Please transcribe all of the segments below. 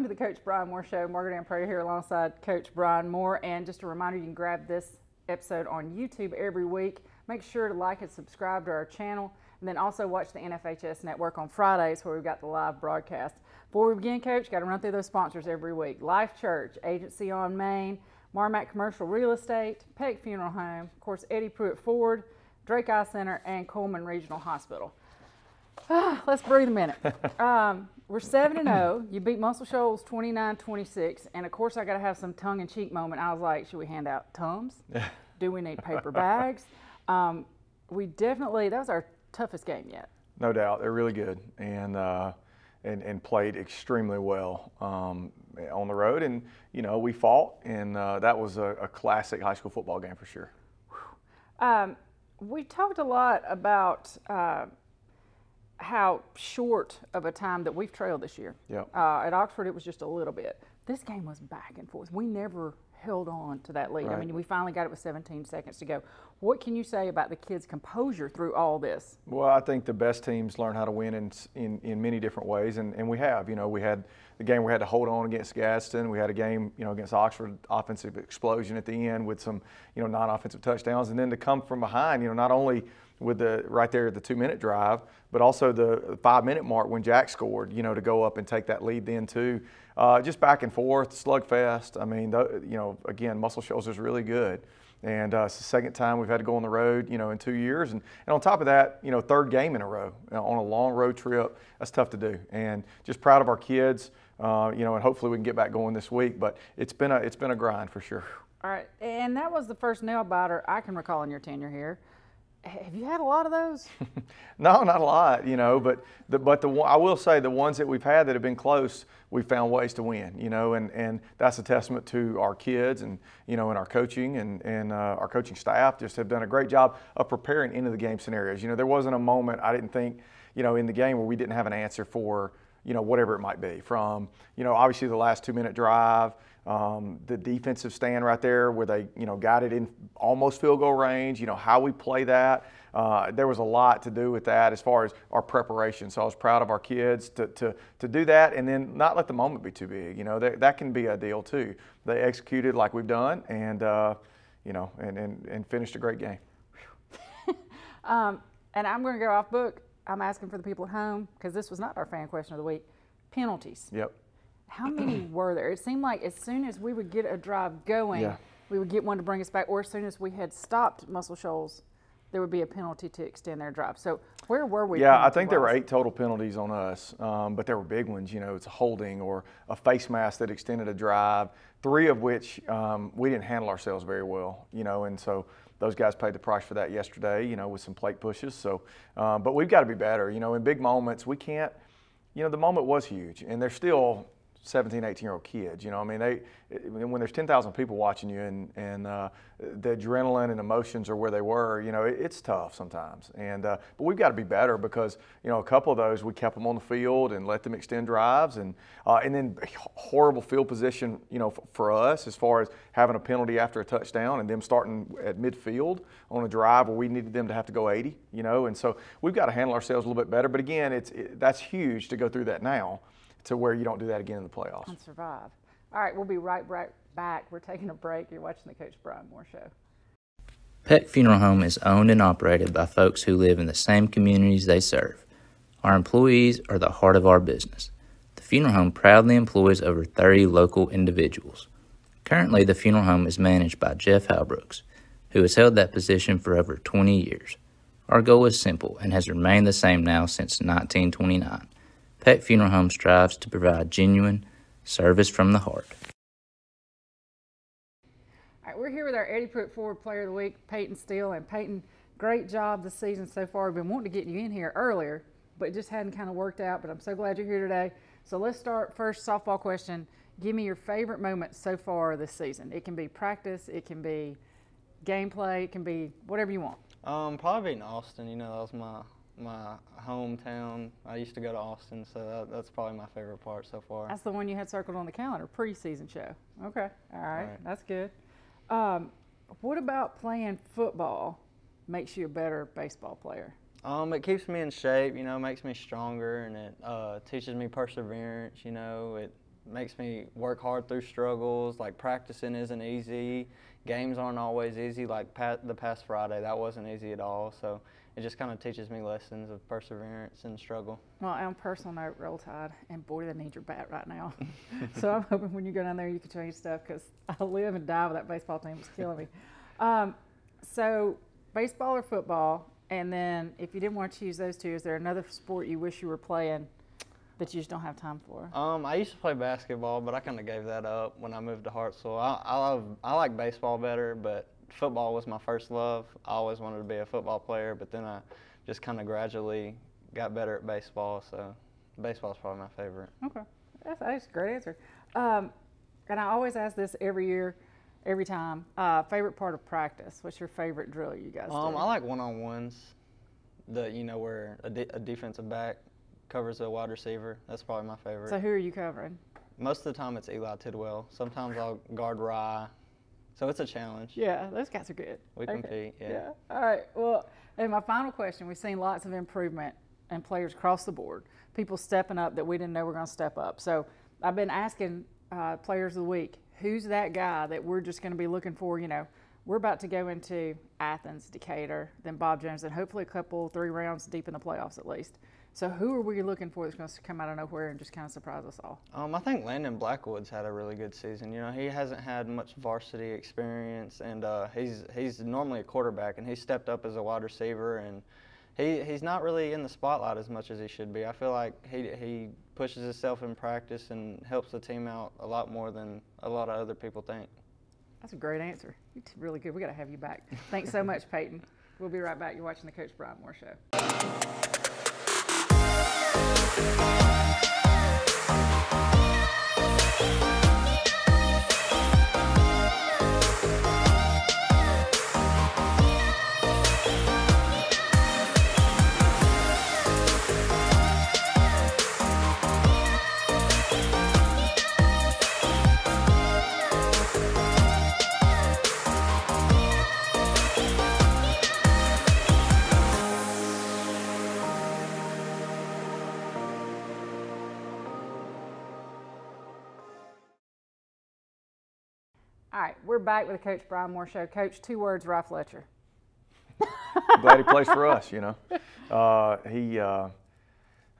welcome to the Coach Bryan Moore Show. Margaret Ann Prater here alongside Coach Bryan Moore. And just a reminder, you can grab this episode on YouTube every week. Make sure to like and subscribe to our channel. And then also watch the NFHS Network on Fridays where we've got the live broadcast. Before we begin, Coach, got to run through those sponsors every week. Life Church, Agency on Main, Marmac Commercial Real Estate, Peck Funeral Home, of course, Eddie Pruitt Ford, Drake Eye Center, and Cullman Regional Hospital. Ah, let's breathe a minute. Um, we're 7 and 0. You beat Muscle Shoals 29 26. And of course, I got to have some tongue in cheek moment. I was like, should we hand out Tums? Do we need paper bags? Um, we definitely, that was our toughest game yet. No doubt. They're really good and, uh, and, and played extremely well um, on the road. And, you know, we fought, and uh, that was a, a, classic high school football game for sure. Um, we talked a lot about. Uh, how short of a time that we've trailed this year. Yep. Uh, at Oxford, it was just a little bit. This game was back and forth. We never held on to that lead. Right. I mean, we finally got it with 17 seconds to go. What can you say about the kids' composure through all this? Well, I think the best teams learn how to win in, in, in many different ways, and, and we have. You know, we had the game we had to hold on against Gaston. We had a game, you know, against Oxford, offensive explosion at the end with some, you know, non-offensive touchdowns, and then to come from behind, you know, not only – with the right there at the two minute drive, but also the five minute mark when Jack scored, you know, to go up and take that lead then too. Uh, just back and forth, slugfest. I mean, the, you know, again, Muscle Shoals is really good. And uh, it's the second time we've had to go on the road, you know, in two years. And, and on top of that, you know, third game in a row you know, on a long road trip. That's tough to do. And just proud of our kids, uh, you know, and hopefully we can get back going this week. But it's been a, it's been a grind for sure. All right. And that was the first nail biter I can recall in your tenure here. Have you had a lot of those? no, not a lot, you know, but the, but the I will say the ones that we've had that have been close, we found ways to win, you know, and, and that's a testament to our kids and you know and our coaching and and uh, our coaching staff just have done a great job of preparing into the game scenarios. You know, there wasn't a moment I didn't think, you know, in the game where we didn't have an answer for you know whatever it might be from you know obviously the last two minute drive um, the defensive stand right there where they, you know, got it in almost field goal range, you know, how we play that. Uh, there was a lot to do with that as far as our preparation. So I was proud of our kids to, to, to do that and then not let the moment be too big. You know, that, that can be a deal too. They executed like we've done and, uh, you know, and, and, and finished a great game. um, and I'm going to go off book. I'm asking for the people at home because this was not our fan question of the week. Penalties. Yep. How many were there? It seemed like as soon as we would get a drive going, yeah. we would get one to bring us back, or as soon as we had stopped Muscle Shoals, there would be a penalty to extend their drive. So where were we? Yeah, I think there were eight total penalties on us, um, but there were big ones. You know, it's a holding or a face mask that extended a drive. Three of which um, we didn't handle ourselves very well. You know, and so those guys paid the price for that yesterday. You know, with some plate pushes. So, um, but we've got to be better. You know, in big moments, we can't. You know, the moment was huge, and there's still 17, 18 year old kids. You know, I mean, they when there's 10,000 people watching you and and uh, the adrenaline and emotions are where they were. You know, it, it's tough sometimes. And uh, but we've got to be better because you know a couple of those we kept them on the field and let them extend drives and uh, and then horrible field position. You know, for, us as far as having a penalty after a touchdown and them starting at midfield on a drive where we needed them to have to go 80. You know, and so we've got to handle ourselves a little bit better. But again, it's it, that's huge to go through that now to where you don't do that again in the playoffs. And survive. All right, we'll be right, right back. We're taking a break. You're watching the Coach Bryan Moore Show. Peck Funeral Home is owned and operated by folks who live in the same communities they serve. Our employees are the heart of our business. The funeral home proudly employs over 30 local individuals. Currently, the funeral home is managed by Jeff Halbrooks, who has held that position for over 20 years. Our goal is simple and has remained the same now since 1929 Peck Funeral Home strives to provide genuine service from the heart. All right, we're here with our Eddie Pruitt Ford Player of the Week, Peyton Steele. And Peyton, great job this season so far. We've been wanting to get you in here earlier, but it just hadn't kind of worked out. But I'm so glad you're here today. So let's start first softball question. Give me your favorite moment so far this season. It can be practice, it can be gameplay, it can be whatever you want. Um, probably in Austin. You know, that was my my hometown. I used to go to Austin, so that, that's probably my favorite part so far. That's the one you had circled on the calendar, preseason show. Okay, all right, all right. that's good. Um, what about playing football makes you a better baseball player? Um, it keeps me in shape, you know, makes me stronger, and it uh, teaches me perseverance. You know, it makes me work hard through struggles. Like practicing isn't easy. Games aren't always easy. Like the past Friday, that wasn't easy at all. So it just kind of teaches me lessons of perseverance and struggle. Well, on personal note, roll tide, and boy, they need your bat right now. so I'm hoping when you go down there, you can change stuff because I live and die with that baseball team. It's killing me. Um, so baseball or football, and then if you didn't want to choose those two, is there another sport you wish you were playing that you just don't have time for? Um, I used to play basketball, but I kind of gave that up when I moved to Hartselle. I, I love, I like baseball better, but football was my first love. I always wanted to be a football player, but then I just kind of gradually got better at baseball. So baseball is probably my favorite. Okay, that's, that's a great answer. Um, and I always ask this every year, every time. Uh, favorite part of practice? What's your favorite drill you guys Um, do? I like one-on-ones. The you know where a, de- a defensive back covers a wide receiver. That's probably my favorite. so who are you covering? Most of the time it's Eli Tidwell. Sometimes I'll guard Rye. So it's a challenge. Yeah, those guys are good. We compete, yeah. All right. Well, and my final question: We've seen lots of improvement in players across the board. People stepping up that we didn't know were going to step up. So I've been asking uh, players of the week, who's that guy that we're just going to be looking for? You know, we're about to go into Athens, Decatur, then Bob Jones, and hopefully a couple, three rounds deep in the playoffs at least. So who are we looking for that's going to come out of nowhere and just kind of surprise us all? Um, I think Landon Blackwood's had a really good season. You know, he hasn't had much varsity experience, and uh, he's he's normally a quarterback, and he stepped up as a wide receiver, and he he's not really in the spotlight as much as he should be. I feel like he he pushes himself in practice and helps the team out a lot more than a lot of other people think. That's a great answer. You're really good. We got to have you back. Thanks so much, Peyton. We'll be right back. You're watching the Coach Bryan Moore Show. All right, we're back with the Coach Bryan Moore Show. Coach, two words, Rye Fletcher. glad he plays for us. You know, uh, he. Uh,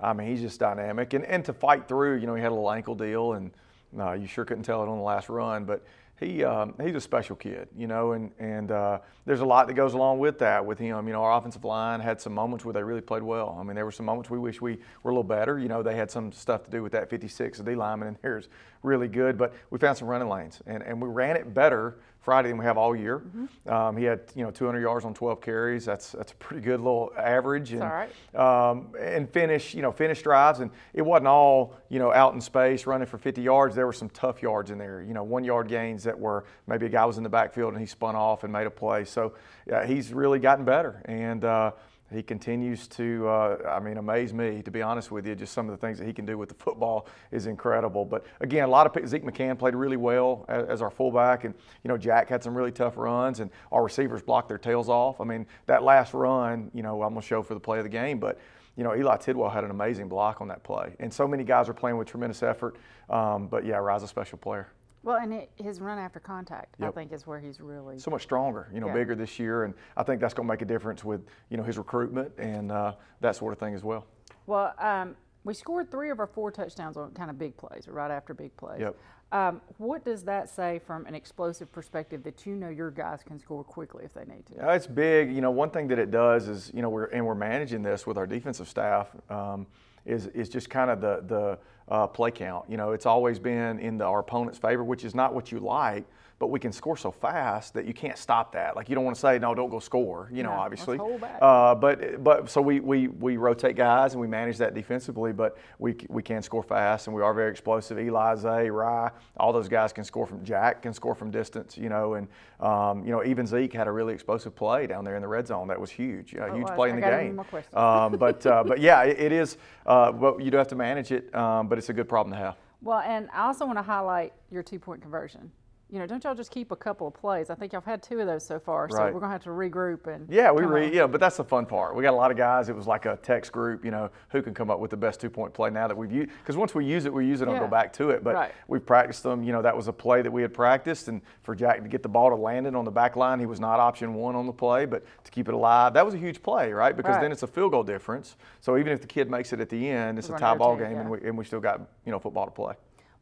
I mean, he's just dynamic, and and to fight through. You know, he had a little ankle deal, and uh, you sure couldn't tell it on the last run, but. He, um, he's a special kid, you know, and, and uh, there's a lot that goes along with that with him. You know, our offensive line had some moments where they really played well. I mean, there were some moments we wish we were a little better. You know, they had some stuff to do with that 56 D lineman, and there's really good, but we found some running lanes, and, and we ran it better Friday than we have all year. Um, he had you know 200 yards on 12 carries. That's that's a pretty good little average. And, all right. um, and finish you know finish drives, and it wasn't all you know out in space running for 50 yards. There were some tough yards in there. You know one yard gains that were maybe a guy was in the backfield and he spun off and made a play. So yeah, he's really gotten better and. Uh, he continues to, uh, I mean, amaze me, to be honest with you. Just some of the things that he can do with the football is incredible. But again, a lot of Zeke McCann played really well as, as our fullback. And, you know, Jack had some really tough runs, and our receivers blocked their tails off. I mean, that last run, you know, I'm going to show for the play of the game. But, you know, Eli Tidwell had an amazing block on that play. And so many guys are playing with tremendous effort. Um, but, yeah, Rye's a special player. Well, and it, his run after contact, I think, is where he's really. so much stronger, you know, Yeah. bigger this year, and I think that's going to make a difference with you know his recruitment and uh, that sort of thing as well. Well, um, we scored three of our four touchdowns on kind of big plays, or right after big plays. Yep. Um, what does that say from an explosive perspective that you know your guys can score quickly if they need to? Uh, It's big. You know, one thing that it does is, you know, we're and we're managing this with our defensive staff. Um, is is just kind of the the uh, play count. You know, it's always been in the, our opponent's favor, which is not what you like. But we can score so fast that you can't stop that. Like you don't want to say no, don't go score. You know, No, let's obviously. hold back. Uh, but but so we, we we rotate guys and we manage that defensively. But we we can score fast and we are very explosive. Eli, Zay, Rye, all those guys can score from. Jack can score from distance. You know, and um, you know even Zeke had a really explosive play down there in the red zone. That was huge. A huge I- play I in the game. more question. Um, but uh, but yeah, it, it is. Uh, but you do have to manage it. Um, but it's a good problem to have. Well, and I also want to highlight your two point conversion. You know, don't y'all just keep a couple of plays? I think y'all have had two of those so far, so Right. we're gonna have to regroup and Yeah, we re, on. yeah, but that's the fun part. We got a lot of guys. It was like a text group, you know, who can come up with the best two point play now that we've used. Because once we use it, we use it and Yeah. go back to it. But Right. we've practiced them. You know, that was a play that we had practiced, and for Jack to get the ball to land it on the back line, he was not option one on the play, but to keep it alive, that was a huge play, right? Because Right. then it's a field goal difference. So even if the kid makes it at the end, it's We're a tie ball game, and we and we still got you know football to play.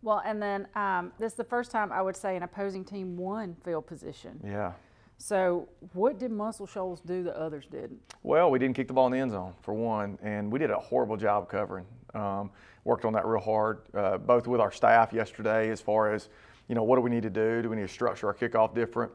Well, and then um, this is the first time I would say an opposing team won field position. Yeah. So what did Muscle Shoals do that others didn't? Well, we didn't kick the ball in the end zone for one, and we did a horrible job covering. Um, worked on that real hard, uh, both with our staff yesterday, as far as you know, what do we need to do? Do we need to structure our kickoff different?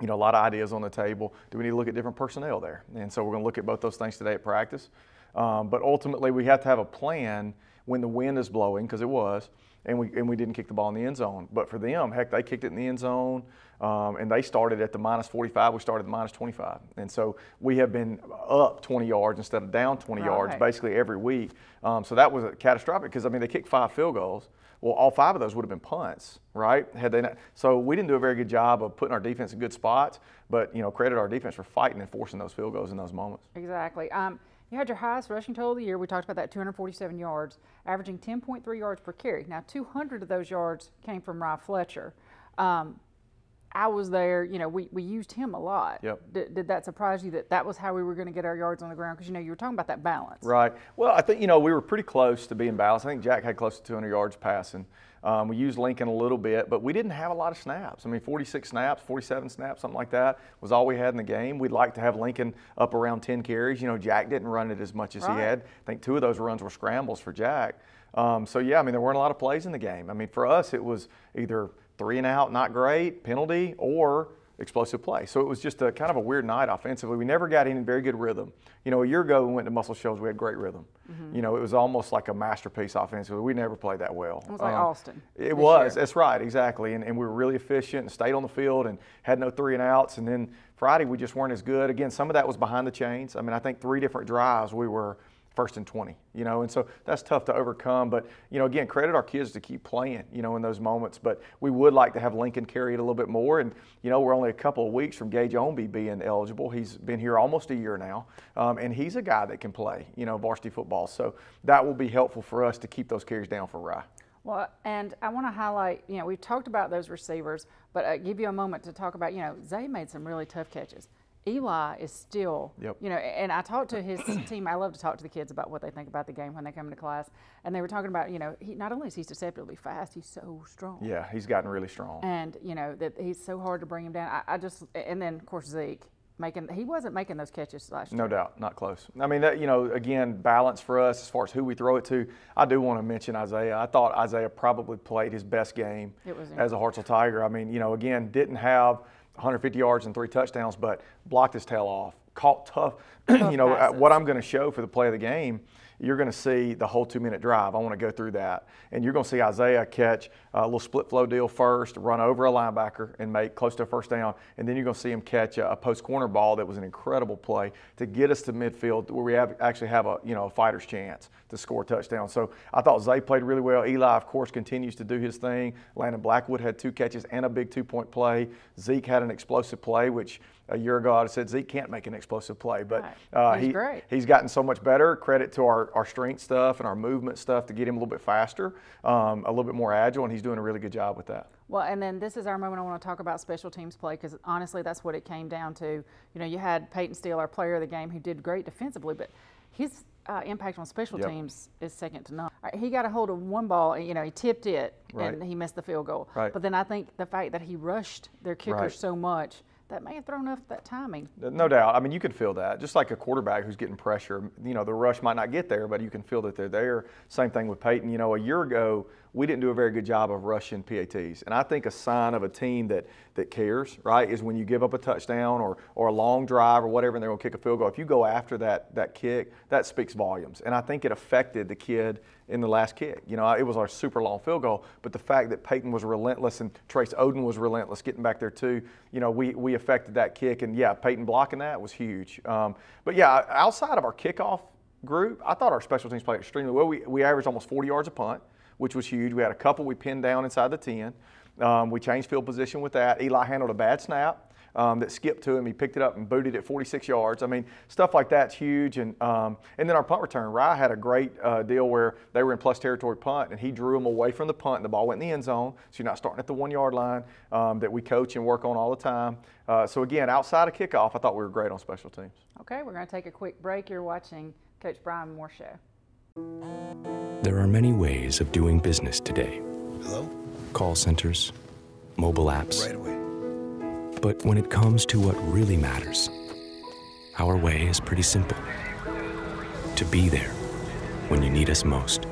You know, a lot of ideas on the table. Do we need to look at different personnel there? And so we're going to look at both those things today at practice. Um, but ultimately, we have to have a plan when the wind is blowing, because it was, and we and we didn't kick the ball in the end zone. But for them, heck, they kicked it in the end zone, um, and they started at the minus 45. We started at the minus 25, and so we have been up 20 yards instead of down 20 yards basically every week. Um, so that was catastrophic because I mean they kicked five field goals. Well, all five of those would have been punts, right? Had they not, so we didn't do a very good job of putting our defense in good spots. But you know, credit our defense for fighting and forcing those field goals in those moments. Exactly. Um, you had your highest rushing total of the year. We talked about that 247 yards, averaging 10.3 yards per carry. Now, 200 of those yards came from Rye Fletcher. Um, I was there. You know, we, we used him a lot. Yep. Did, did that surprise you that that was how we were going to get our yards on the ground? Because you know you were talking about that balance. Right. Well, I think you know we were pretty close to being balanced. I think Jack had close to 200 yards passing. Um, we used Lincoln a little bit, but we didn't have a lot of snaps. I mean, 46 snaps, 47 snaps, something like that was all we had in the game. We'd like to have Lincoln up around 10 carries. You know, Jack didn't run it as much as Right. he had. I think two of those runs were scrambles for Jack. Um, so yeah, I mean, there weren't a lot of plays in the game. I mean, for us, it was either three and out, not great, penalty, or explosive play. So it was just a kind of a weird night offensively. We never got any very good rhythm. You know, a year ago we went to Muscle Shoals, we had great rhythm. You know, it was almost like a masterpiece offensively. We never played that well. It was like Um, Austin It was. year. That's right, exactly. And, and we were really efficient and stayed on the field and had no three and outs. And then Friday we just weren't as good. Again, some of that was behind the chains. I mean, I think three different drives we were first and 20, you know, and so that's tough to overcome. But, you know, again, credit our kids to keep playing, you know, in those moments. But we would like to have Lincoln carry it a little bit more. And, you know, we're only a couple of weeks from Gage Omby being eligible. He's been here almost a year now, um, and he's a guy that can play, you know, varsity football. So that will be helpful for us to keep those carries down for Rye. Well, and I want to highlight, you know, we've talked about those receivers, but uh, give you a moment to talk about, you know, Zay made some really tough catches. Eli is still, Yep. you know, and I talked to his team. I love to talk to the kids about what they think about the game when they come into class, and they were talking about, you know, he not only is he deceptively fast, he's so strong. Yeah, he's gotten really strong. And you know that he's so hard to bring him down. I, I just, and then of course Zeke making, he wasn't making those catches last year. No doubt, not close. I mean, that you know, again, balance for us as far as who we throw it to. I do want to mention Isaiah. I thought Isaiah probably played his best game It was as a Hartselle Tiger. I mean, you know, again, didn't have 150 yards and three touchdowns, but blocked his tail off, caught tough. you know, passes. what I'm going to show for the play of the game. You're going to see the whole two-minute drive. I want to go through that, and you're going to see Isaiah catch a little split flow deal first, run over a linebacker, and make close to a first down, and then you're going to see him catch a, post corner ball that was an incredible play to get us to midfield where we have actually have a you know a fighter's chance to score a touchdown. So I thought Zay played really well. Eli, of course, continues to do his thing. Landon Blackwood had two catches and a big two-point play. Zeke had an explosive play, which a year ago I said Zeke can't make an explosive play, but uh, He's he great. he's gotten so much better. Credit to our, our strength stuff and our movement stuff to get him a little bit faster, um, a little bit more agile, and he's doing a really good job with that. Well, and then this is our moment. I want to talk about special teams play because honestly, that's what it came down to. You know, you had Peyton Steele, our player of the game, who did great defensively, but his uh, impact on special Yep. teams is second to none. Right, he got a hold of one ball, and you know, he tipped it, Right. and he missed the field goal. Right. But then I think the fact that he rushed their kicker so much that may have thrown off that timing. No doubt. I mean, you can feel that. Just like a quarterback who's getting pressure, you know, the rush might not get there, but you can feel that they're there. Same thing with Peyton. You know, a year ago, we didn't do a very good job of rushing PATs. And I think a sign of a team that, that cares, right, is when you give up a touchdown or, or a long drive or whatever and they're going to kick a field goal. If you go after that, that kick, that speaks volumes. And I think it affected the kid in the last kick. You know, it was our super long field goal, but the fact that Peyton was relentless and Trace Odin was relentless getting back there too, you know, we, we affected that kick. And yeah, Peyton blocking that was huge. Um, but yeah, outside of our kickoff group, I thought our special teams played extremely well. We, we averaged almost 40 yards a punt, which was huge. We had a couple we pinned down inside the 10. Um, we changed field position with that. Eli handled a bad snap um, that skipped to him. He picked it up and booted it 46 yards. I mean, stuff like that's huge. And um, and then our punt return, Rye had a great uh, deal where they were in plus territory punt, and he drew them away from the punt, and the ball went in the end zone. So you're not starting at the one yard line um, that we coach and work on all the time. Uh, so again, outside of kickoff, I thought we were great on special teams. Okay, we're going to take a quick break. You're watching Coach Bryan Moore Show. There are many ways of doing business today. Hello? Call centers, mobile apps. Right away. But when it comes to what really matters, our way is pretty simple. To be there when you need us most.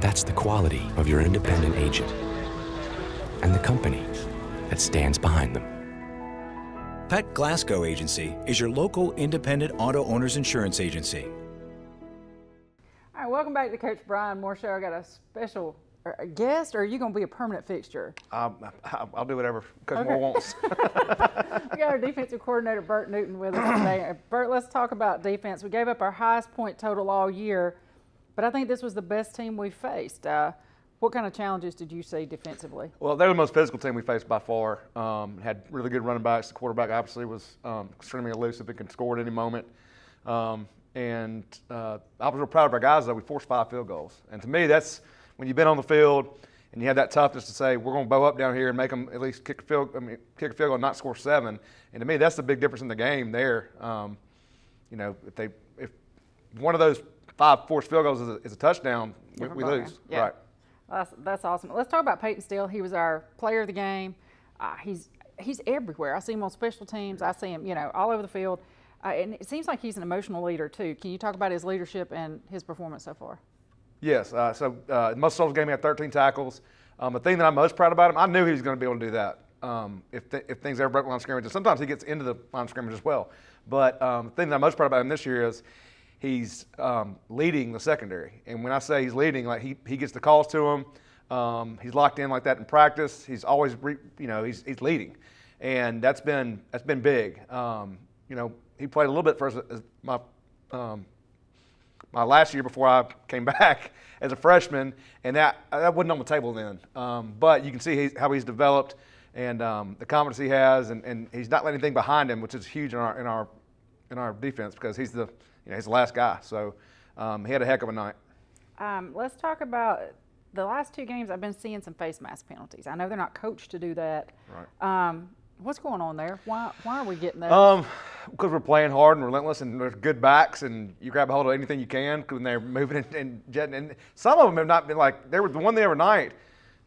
That's the quality of your independent agent and the company that stands behind them. Pet Glasgow Agency is your local independent auto owners insurance agency. All right, welcome back to Coach Bryan Moore Show. I got a special guest, or are you going to be a permanent fixture? Um, I- I'll do whatever Coach Okay. Moore wants. We got our defensive coordinator, Bert Newton, with us today. Uh, Bert, let's talk about defense. We gave up our highest point total all year, but I think this was the best team we faced. Uh, what kind of challenges did you see defensively? well, they're the most physical team we faced by far. Um, had really good running backs. The quarterback obviously was um, extremely elusive and can score at any moment. Um, and uh, I was real proud of our guys though. We forced five field goals, and to me, that's when you've been on the field and you have that toughness to say we're going to bow up down here and make them at least kick a field. I mean, kick a field goal and not score seven. And to me, that's the big difference in the game there. Um, you know, if they if one of those five forced field goals is a, is a touchdown, we, Different we lose. Yeah. Right. That's, that's awesome. Let's talk about Peyton Steele. He was our player of the game. Uh, he's he's everywhere. I see him on special teams. I see him, you know, all over the field. Uh, and it seems like he's an emotional leader too. Can you talk about his leadership and his performance so far? Yes. Uh, so uh, Muscle Shoals game, he had 13 tackles. Um, the thing that I'm most proud about him, I knew he was going to be able to do that. Um, if, th- if things ever broke line scrimmage, and sometimes he gets into the line scrimmage as well. But um, the thing that I'm most proud about him this year is he's um, leading the secondary. And when I say he's leading, like he, he gets the calls to him. Um, he's locked in like that in practice. He's always, re, you know, he's, he's leading, and that's been that's been big. Um, you know, he played a little bit for us as my um, my last year before I came back as a freshman, and that that wasn't on the table then. Um, but you can see he's, how he's developed and um, the confidence he has, and, and he's not letting anything behind him, which is huge in our in our in our defense because he's the you know he's the last guy. So um, he had a heck of a night. Um, let's talk about the last two games. I've been seeing some face mask penalties. I know they're not coached to do that. Right. What's going on there? Why why are we getting those? Um, because we're playing hard and relentless, and there's good backs, and you grab a hold of anything you can when they're moving and, and jetting. And some of them have not been like there was the one the other night.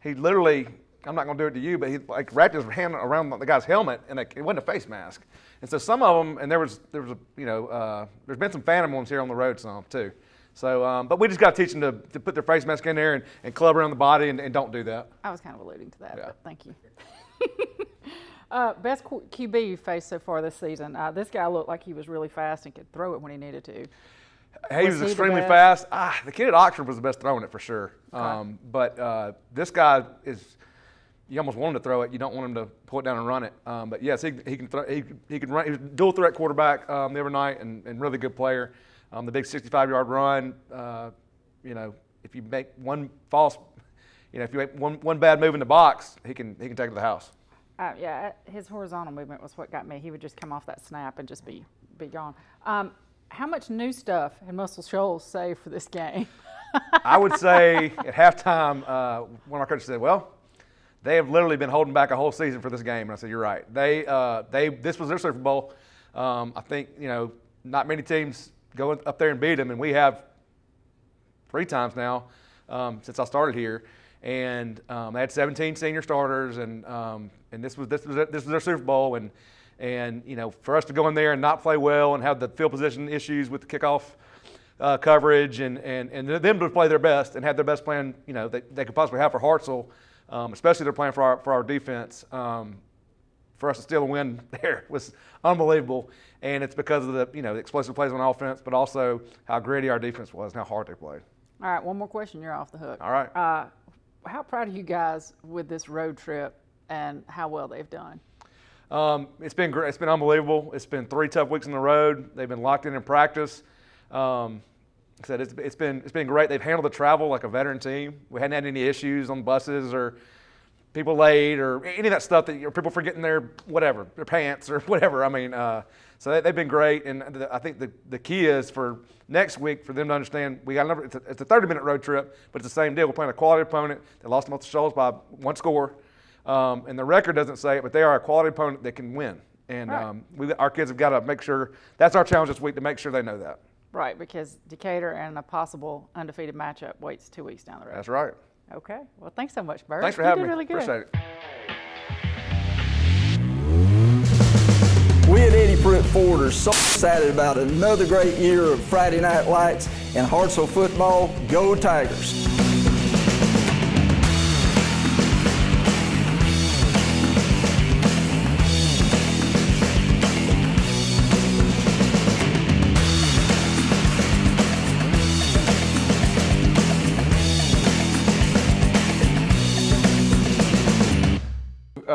He literally, I'm not going to do it to you, but he like wrapped his hand around the guy's helmet, and it, it wasn't a face mask. And so some of them, and there was there was a you know uh, there's been some phantom ones here on the road some too. So, um, but we just got to teach them to, to put their face mask in there and, and club around the body and, and don't do that. I was kind of alluding to that, Yeah. but thank you. uh, best Q- QB you faced so far this season. Uh, this guy looked like he was really fast and could throw it when he needed to. He Was was, he extremely fast. Ah, the kid at Oxford was the best throwing it for sure. Um, but uh, this guy is, you almost want him to throw it. You don't want him to pull it down and run it. Um, but yes, he, he can throw. He, he can run. He dual threat quarterback um, the other night and, and really good player. Um, the big 65 yard run. Uh, you know, if you make one false, you know, if you make one, one bad move in the box, he can he can take it to the house. Uh, yeah, uh, his horizontal movement was what got me. He would just come off that snap and just be be gone. Um, how much new stuff had Muscle Shoals say for this game? I would say at halftime, uh, one of our coaches said, "Well, they have literally been holding back a whole season for this game." And I said, "You're right. They, uh, they, this was their Super Bowl. Um, I think you know, not many teams go up there and beat them, and we have three times now um, since I started here." And um, they had 17 senior starters, and um, and this was this was this was their Super Bowl, and and you know, for us to go in there and not play well and have the field position issues with the kickoff uh, coverage and, and, and them to play their best and have their best plan, you know, they, they could possibly have for Hartselle, um, especially their plan for our, for our defense. Um, for us to steal a win there was unbelievable. And it's because of the, you know, the explosive plays on offense, but also how gritty our defense was and how hard they played. All right, one more question. You're off the hook. All right. Uh, how proud are you guys with this road trip and how well they've done? Um, it's been great. It's been unbelievable. It's been three tough weeks on the road. They've been locked in in practice. Um, like I said it's, it's been it's been great. They've handled the travel like a veteran team. We hadn't had any issues on buses or people late or any of that stuff that people forgetting their whatever their pants or whatever. I mean, uh, so they, have been great, and the, I think the, the key is for next week for them to understand we got another. It's a, it's a 30 minute road trip, but it's the same deal. We're playing a quality opponent. They lost them off the Shoals by one score, um, and the record doesn't say it, but they are a quality opponent that can win. And Right. um, we, our kids have got to make sure that's our challenge this week to make sure they know that. Right, because Decatur and a possible undefeated matchup waits two weeks down the road. That's right. Okay. Well, thanks so much, Bert. Thanks for You having did me. really good. Appreciate it. We at Eddie Pruitt Ford are so excited about another great year of Friday Night Lights and Hartselle football. Go Tigers!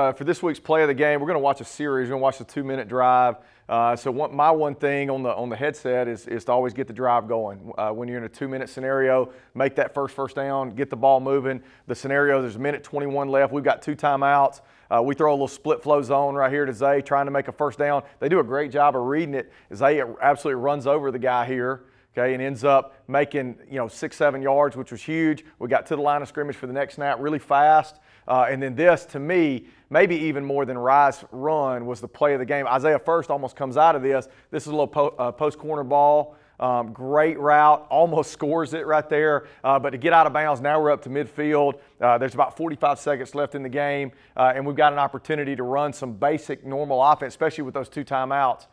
Uh, for this week's play of the game, we're going to watch a series. We're going to watch the two-minute drive. Uh, so one, my one thing on the on the headset is, is to always get the drive going. Uh, when you're in a two-minute scenario, make that first first down, get the ball moving. The scenario, there's a minute 21 left. We've got two timeouts. Uh, we throw a little split flow zone right here to Zay, trying to make a first down. They do a great job of reading it. Zay absolutely runs over the guy here okay, and ends up making you know six, seven yards, which was huge. We got to the line of scrimmage for the next snap really fast, uh, and then this, to me, maybe even more than Rye's run, was the play of the game. Isaiah First almost comes out of this. This is a little po- uh, post corner ball. Um, great route, almost scores it right there. Uh, but to get out of bounds, now we're up to midfield. Uh, there's about 45 seconds left in the game, uh, and we've got an opportunity to run some basic normal offense, especially with those two timeouts.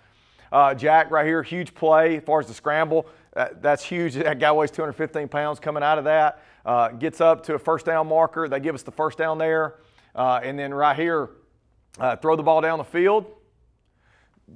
Uh, Jack right here, huge play as far as the scramble. Uh, that's huge. That guy weighs 215 pounds coming out of that. Uh, gets up to a first down marker. They give us the first down there. Uh, and then right here, uh, throw the ball down the field.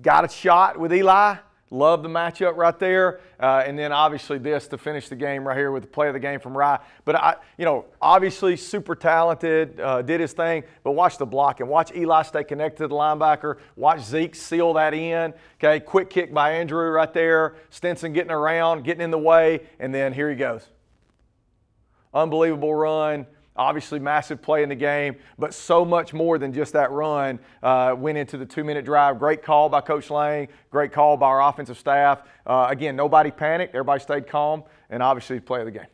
Got a shot with Eli. Love the matchup right there. Uh, and then obviously this to finish the game right here with the play of the game from Rye. But I, you know, obviously super talented, uh, did his thing. But watch the block and Watch Eli stay connected to the linebacker. Watch Zeke seal that in. Okay, quick kick by Andrew right there. Stinson getting around, getting in the way, and then here he goes. Unbelievable run. Obviously, massive play in the game, but so much more than just that run uh, went into the two minute drive. Great call by Coach Lang, great call by our offensive staff. Uh, again, nobody panicked, everybody stayed calm, and obviously, play of the game.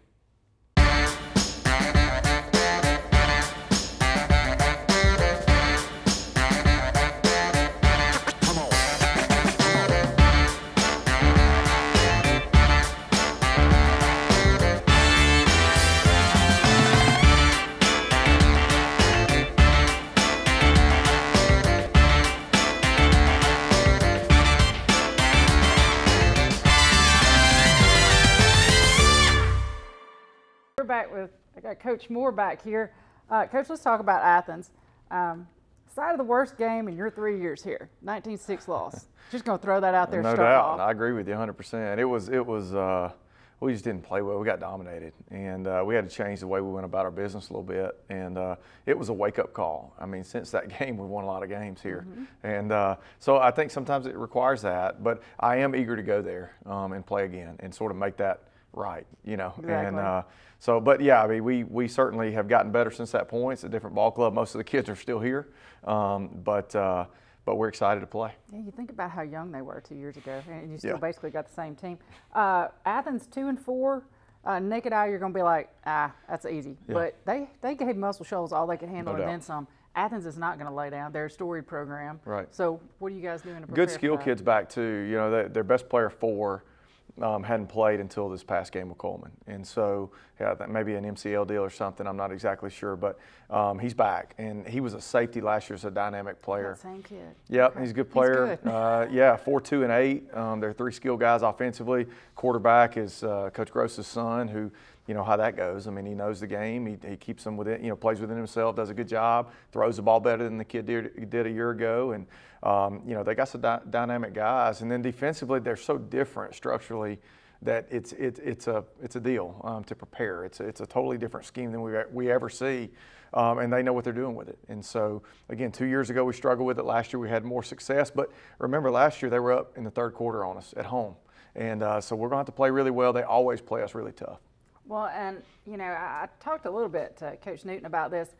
I got Coach Moore back here. Uh, Coach, let's talk about Athens. Um, side of the worst game in your three years here, 19-6 loss. Just going to throw that out there. No doubt. off. I agree with you 100%. It was, it was, uh, we just didn't play well. We got dominated, and uh, we had to change the way we went about our business a little bit. And uh, it was a wake-up call. I mean, since that game, we've won a lot of games here, and uh, so I think sometimes it requires that. But I am eager to go there um, and play again and sort of make that right, you know. And uh, so, but yeah, I mean, we we certainly have gotten better since that point. It's a different ball club. Most of the kids are still here, um, but uh, but we're excited to play. Yeah, you think about how young they were two years ago, and you still Yeah. basically got the same team. Uh, Athens two and four. Uh, naked eye, you're going to be like, ah, that's easy. But they they gave Muscle Shoals all they could handle No and then some. Athens is not going to lay down. They're a storied program. Right. So what are you guys doing to prepare good skill kids back too. You know, they, their best player four um, hadn't played until this past game with Cullman, and so yeah, that maybe an MCL deal or something. I'm not exactly sure, but um, he's back, and he was a safety last year as a dynamic player. That same kid. Yep, Okay. he's a good player. good. uh, yeah, four, two, and eight. Um, they're three skill guys offensively. Quarterback is uh, Coach Gross's son, who you know how that goes. I mean, he knows the game. He, he keeps them within, you know, plays within himself, does a good job, throws the ball better than the kid did, did a year ago, and um, you know they got some dy- dynamic guys. And then defensively, they're so different structurally that it's it, it's a it's a deal um, to prepare. It's a, it's a totally different scheme than we we ever see, um, and they know what they're doing with it. And so again, two years ago we struggled with it. Last year we had more success, but remember last year they were up in the third quarter on us at home, and uh, so we're going to have to play really well. They always play us really tough. Well, and you know, I, I talked a little bit to Coach Newton about this.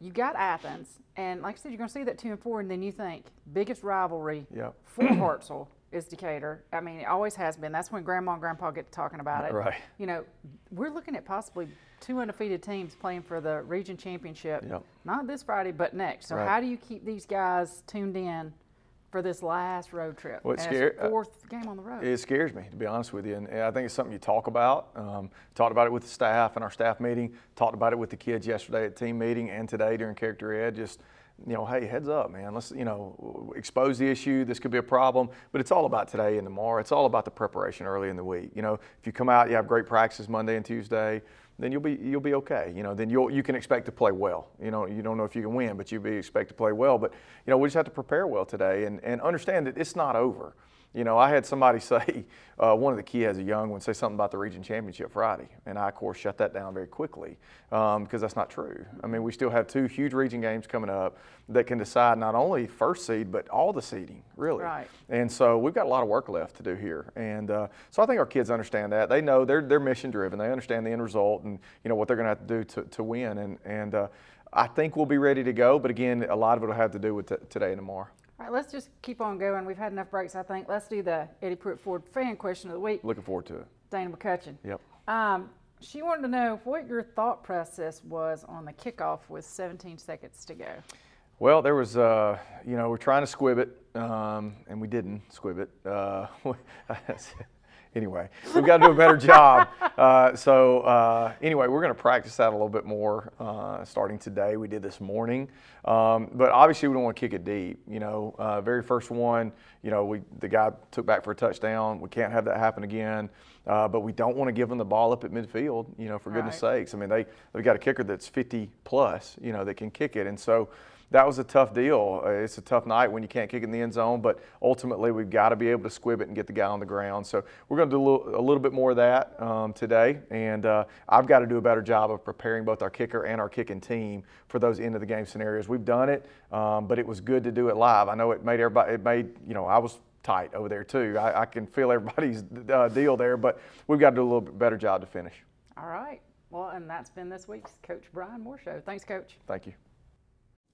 You got Athens, and like I said, you're going to see that two and four, and then you think biggest rivalry Yep. for Hartselle is Decatur. I mean, it always has been. That's when Grandma and Grandpa get to talking about it. Right. You know, we're looking at possibly two undefeated teams playing for the region championship. Yep. Not this Friday, but next. So Right. how do you keep these guys tuned in for this last road trip? And uh, fourth game on the road. It scares me, to be honest with you. And I think it's something you talk about. Um, talked about it with the staff in our staff meeting, talked about it with the kids yesterday at team meeting and today during character ed. Just, you know, hey, heads up, man. Let's, you know, expose the issue. This could be a problem. But it's all about today and tomorrow. It's all about the preparation early in the week. You know, if you come out, you have great practices Monday and Tuesday, then you'll be you'll be okay. You know, then you'll you can expect to play well. You know, you don't know if you can win, but you be expect to play well. But you know, we just have to prepare well today and, and understand that it's not over. You know, I had somebody say, uh, one of the kids, a young one, say something about the region championship Friday, and I, of course, shut that down very quickly um, because that's not true. I mean, we still have two huge region games coming up that can decide not only first seed but all the seeding, really. Right. And so we've got a lot of work left to do here, and uh, so I think our kids understand that. They know they're they're mission driven. They understand the end result and you know what they're going to have to do to, to win, and and uh, I think we'll be ready to go. But again, a lot of it will have to do with t- today and tomorrow. All right, let's just keep on going. We've had enough breaks, I think. Let's do the Eddie Pruitt Ford fan question of the week. Looking forward to it. Dana McCutcheon. Yep. Um, she wanted to know what your thought process was on the kickoff with 17 seconds to go. Well, there was, uh, you know, we're trying to squib it, um, and we didn't squib it. Uh, anyway, we've got to do a better job. Uh, so, uh, anyway, we're going to practice that a little bit more uh, starting today. We did this morning, um, but obviously we don't want to kick it deep. You know, uh, very first one, you know, we the guy took back for a touchdown. We can't have that happen again. Uh, but we don't want to give them the ball up at midfield. You know, for goodness Right. sakes. I mean, they they've got a kicker that's 50 plus. You know, that can kick it, and so that was a tough deal. Uh, It's a tough night when you can't kick in the end zone, but ultimately we've got to be able to squib it and get the guy on the ground. So we're going to do a little, a little bit more of that um, today, and uh, I've got to do a better job of preparing both our kicker and our kicking team for those end of the game scenarios. We've done it, um, but it was good to do it live. I know it made everybody. It made you know I was tight over there too. I, I can feel everybody's uh, deal there, but we've got to do a little bit better job to finish. All right. Well, and that's been this week's Coach Bryan Moore Show. Thanks, Coach. Thank you.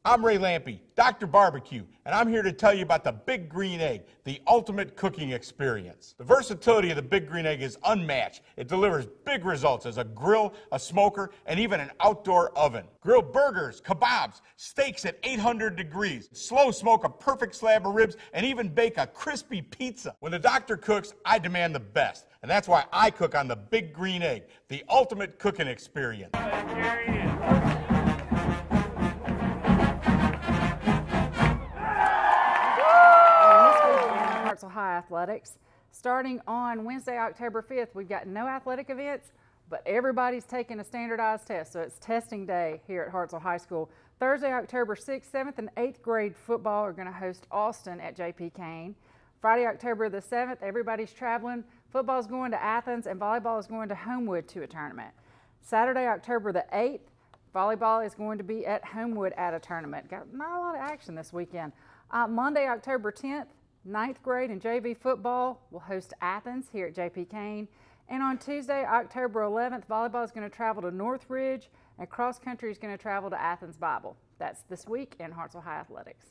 I'm Ray Lampe, Dr. Barbecue, and I'm here to tell you about the Big Green Egg, the ultimate cooking experience. The versatility of the Big Green Egg is unmatched. It delivers big results as a grill, a smoker, and even an outdoor oven. Grill burgers, kebabs, steaks at 800 degrees, slow smoke a perfect slab of ribs, and even bake a crispy pizza. When the doctor cooks, I demand the best, and that's why I cook on the Big Green Egg, the ultimate cooking experience. High Athletics, starting on Wednesday, October 5th, we've got no athletic events, but everybody's taking a standardized test. So it's testing day here at Hartselle High School. Thursday, October 6th, 7th, and 8th grade football are going to host Austin at JP Cain. Friday, October the 7th, everybody's traveling. Football's going to Athens, and volleyball is going to Homewood to a tournament. Saturday, October the 8th, volleyball is going to be at Homewood at a tournament. Got not a lot of action this weekend. Uh, Monday, October 10th, ninth grade and JV football will host Athens here at JP Cain. And on Tuesday, October 11th, volleyball is going to travel to Northridge, and cross country is going to travel to Athens Bible. That's this week in Hartselle High Athletics.